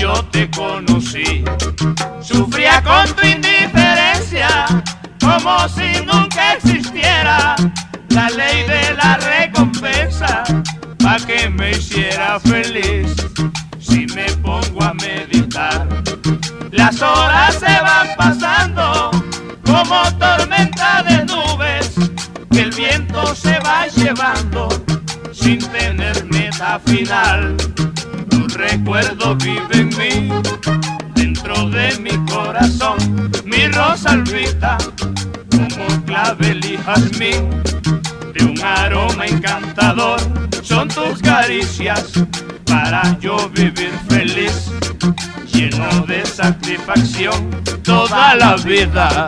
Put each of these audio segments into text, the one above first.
Yo te conocí, sufría con tu indiferencia, como si nunca existiera la ley de la recompensa, pa' que me hiciera feliz. Si me pongo a meditar, las horas se van pasando como tormenta de nubes que el viento se va llevando sin tener meta final. Recuerdo vive en mí, dentro de mi corazón, mi rosa albita, como clavel y jazmín, de un aroma encantador, son tus caricias para yo vivir feliz, lleno de satisfacción toda la vida.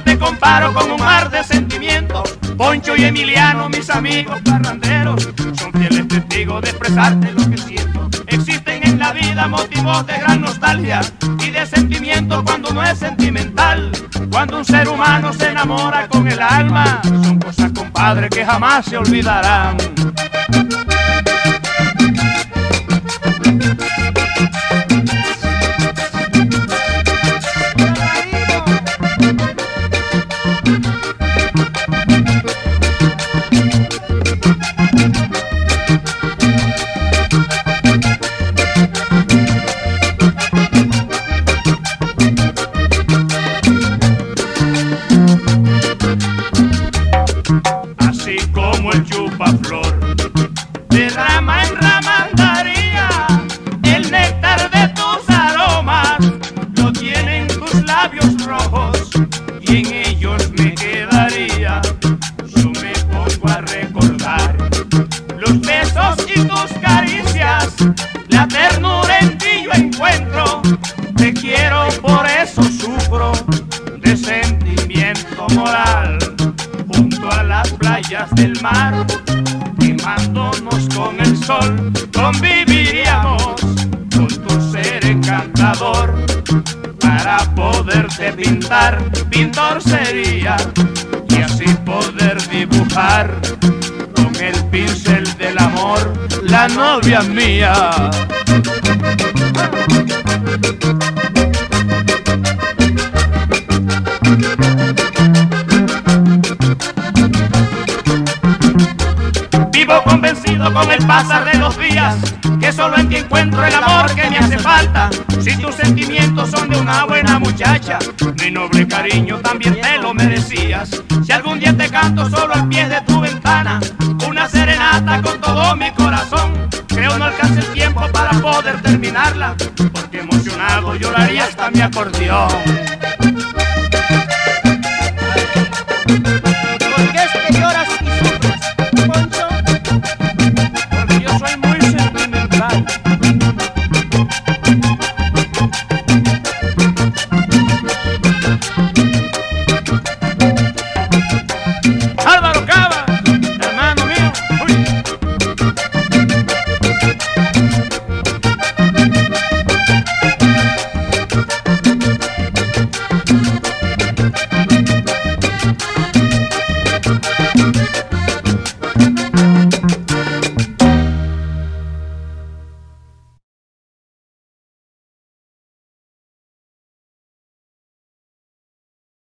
Te comparo con un mar de sentimientos. Poncho y Emiliano, mis amigos parranderos, son fieles testigos de expresarte lo que siento. Existen en la vida motivos de gran nostalgia y de sentimiento cuando no es sentimental. Cuando un ser humano se enamora con el alma, son cosas, compadre, que jamás se olvidarán. Como el chupaflor. De rama en rama andaría, el néctar de tus aromas lo tienen tus labios rojos y en ellos me quedaría. Yo me pongo a recordar los besos y tus caricias, la ternura en ti yo encuentro. Te quiero, por eso sufro de sentimiento moral las playas del mar, quemándonos con el sol, conviviríamos con tu ser encantador. Para poderte pintar, pintor sería, y así poder dibujar con el pincel del amor la novia mía. Convencido con el pasar de los días que solo en ti encuentro el amor que me hace falta. Si tus sentimientos son de una buena muchacha, mi noble cariño también te lo merecías. Si algún día te canto solo al pie de tu ventana, una serenata con todo mi corazón, creo no alcance el tiempo para poder terminarla, porque emocionado lloraría hasta mi acordeón.